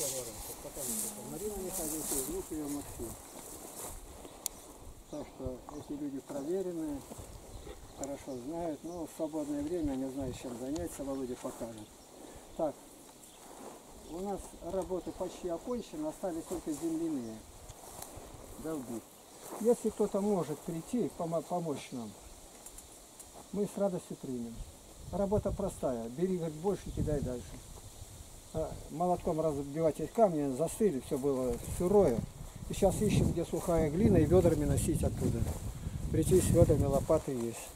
Марина Михайловна, и внук ее Максим. Так что эти люди проверенные, хорошо знают. Но в свободное время не знаю, чем заняться, Володя покажет. Так, у нас работы почти окончены, остались только земляные долги. Если кто-то может прийти помочь нам, мы с радостью примем. Работа простая. Бери, больше, кидай дальше. А молотком разбивать эти камни, застыли, все было сырое. И сейчас ищем, где сухая глина, и ведрами носить оттуда. Прийти с ведрами, лопаты есть.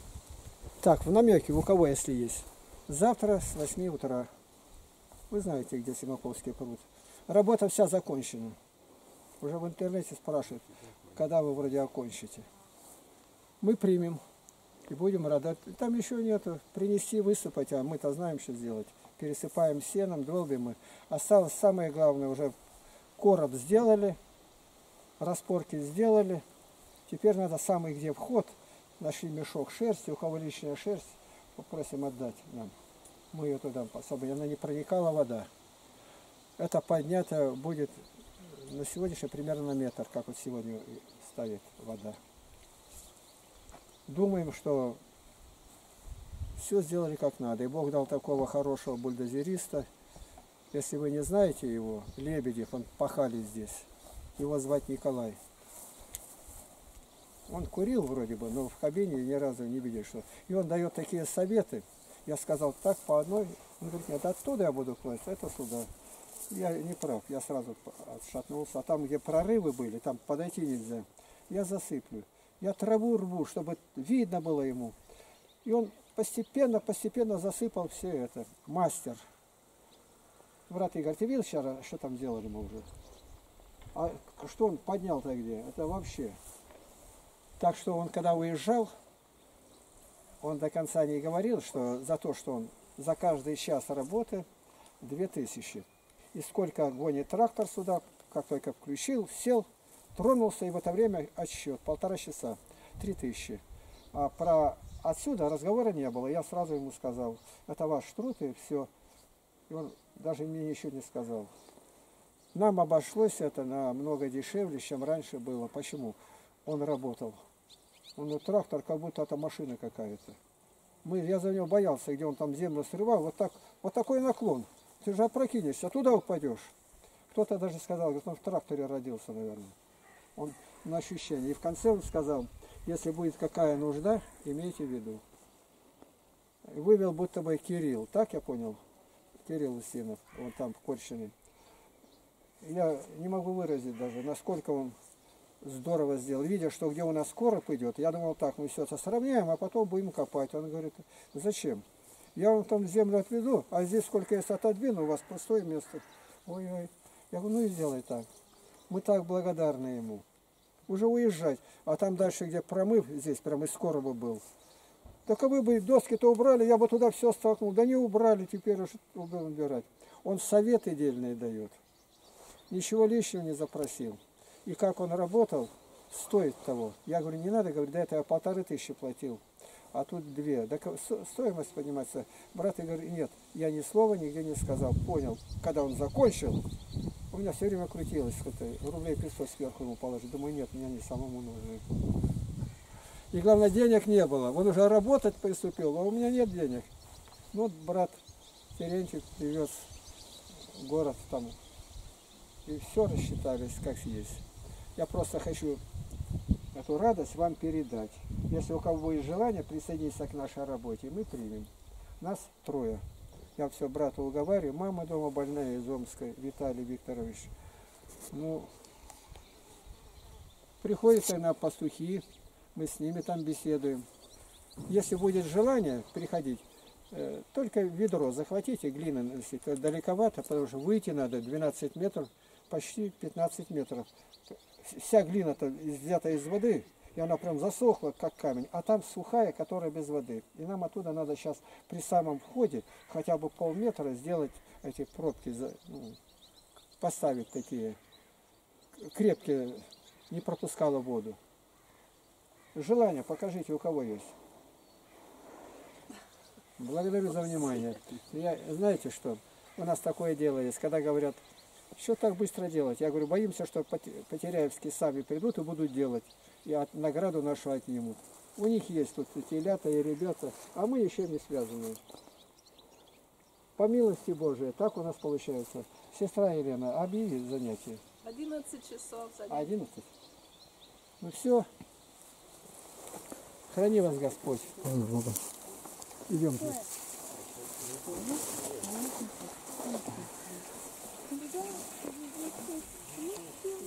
Так, в намеке, у кого если есть. Завтра с 8 утра. Вы знаете, где Симаковский пруд. Работа вся закончена. Уже в интернете спрашивают, когда вы вроде окончите. Мы примем и будем рады. Там еще нету. Принести, высыпать, а мы-то знаем, что сделать. Пересыпаем сеном, долбим мы. Осталось самое главное, уже короб сделали, распорки сделали. Теперь надо самый где вход. Нашли мешок шерсти, у кого лишняя шерсть, попросим отдать нам. Мы ее туда пособили. Она не проникала вода. Это поднято будет на сегодняшний примерно метр, как вот сегодня ставит вода. Думаем, что все сделали как надо. И Бог дал такого хорошего бульдозериста. Если вы не знаете его, Лебедев, он пахали здесь. Его звать Николай. Он курил вроде бы, но в кабине ни разу не видел, что... И он дает такие советы. Я сказал, так по одной. Он говорит, нет, оттуда я буду класть, это сюда. Я не прав, я сразу отшатнулся. А там, где прорывы были, там подойти нельзя. Я засыплю. Я траву рву, чтобы видно было ему. И он постепенно, постепенно засыпал все это. Мастер. Брат Игорь, ты видел вчера, что там делали мы уже? А что он поднял-то где? Это вообще. Так что он, когда уезжал, он до конца не говорил, что за то, что он за каждый час работы 2000. И сколько гонит трактор сюда, как только включил, сел, тронулся, и в это время отсчет, полтора часа, 3000. А про отсюда разговора не было, я сразу ему сказал, это ваш труд и все. И он даже мне ничего не сказал. Нам обошлось это намного дешевле, чем раньше было. Почему? Он работал. Он ну, трактор, как будто это машина какая-то. Мы, я за него боялся, где он там землю срывал. Вот, так, вот такой наклон. Ты же опрокинешься, туда упадешь. Кто-то даже сказал, говорит, он в тракторе родился, наверное. Он на ощущение. И в конце он сказал, если будет какая нужда, имейте в виду. Вывел будто бы Кирилл, так я понял? Кирилл Усинов, он там в Корщине. Я не могу выразить даже, насколько он здорово сделал. Видя, что где у нас короб идет, я думал, так, мы все это сравняем, а потом будем копать. Он говорит, зачем? Я вам там землю отведу, а здесь сколько если отодвину, у вас пустое место. Ой-ой. Я говорю, ну и сделай так. Мы так благодарны ему. Уже уезжать. А там дальше, где промыв, здесь прямо из короба был. Так а вы бы доски-то убрали, я бы туда все столкнул. Да не убрали, теперь уж будем убирать. Он советы дельные дает. Ничего лишнего не запросил. И как он работал, стоит того. Я говорю, не надо, говорю, да это я полторы тысячи платил, а тут две. Так стоимость поднимается. Брат и говорит, нет, я ни слова нигде не сказал, понял. Когда он закончил, меня все время крутилось, это, рублей 500 сверху ему положить. Думаю, нет, мне не самому нужны. И главное, денег не было. Он уже работать приступил, а у меня нет денег. Ну, вот брат Терентьев привез в город там. И все рассчитались, как есть. Я просто хочу эту радость вам передать. Если у кого будет желание, присоединиться к нашей работе, мы примем. Нас трое. Я все брата уговариваю. Мама дома больная из Омска, Виталий Викторович. Ну, приходится на пастухи, мы с ними там беседуем. Если будет желание приходить, э, только ведро захватите, глины носить. Далековато, потому что выйти надо 12 метров, почти 15 метров. Вся глина-то взята из воды, и она прям засохла, как камень. А там сухая, которая без воды. И нам оттуда надо сейчас при самом входе хотя бы полметра сделать эти пробки, ну, поставить такие крепкие, не пропускало воду. Желание покажите, у кого есть. Благодарю за внимание. Я, знаете что, у нас такое дело есть, когда говорят, Что так быстро делать? Я говорю, боимся, что поте- Потеряевские сами придут и будут делать. И от, награду нашу отнимут. У них есть тут и телята, и ребята, а мы еще не связаны. По милости Божией, так у нас получается. Сестра Елена, объяви занятие. 11 часов за день. 11. Ну все. Храни вас Господь. Идемте. Thank you.